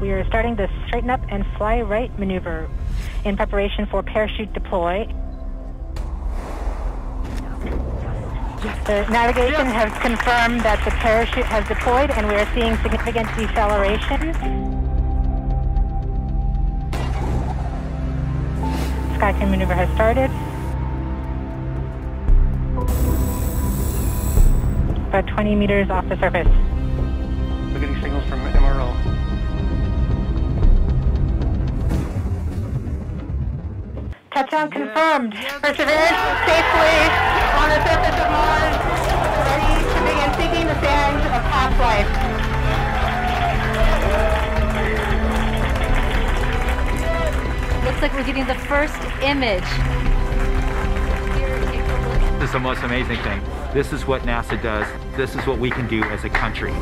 We are starting the straighten up and fly right maneuver in preparation for parachute deploy. The navigation has confirmed that the parachute has deployed and we are seeing significant deceleration. Sky crane maneuver has started. About 20 meters off the surface. Touchdown confirmed. Perseverance safely on the surface of Mars, ready to begin seeking the sands of past life. Looks like we're getting the first image. This is the most amazing thing. This is what NASA does. This is what we can do as a country.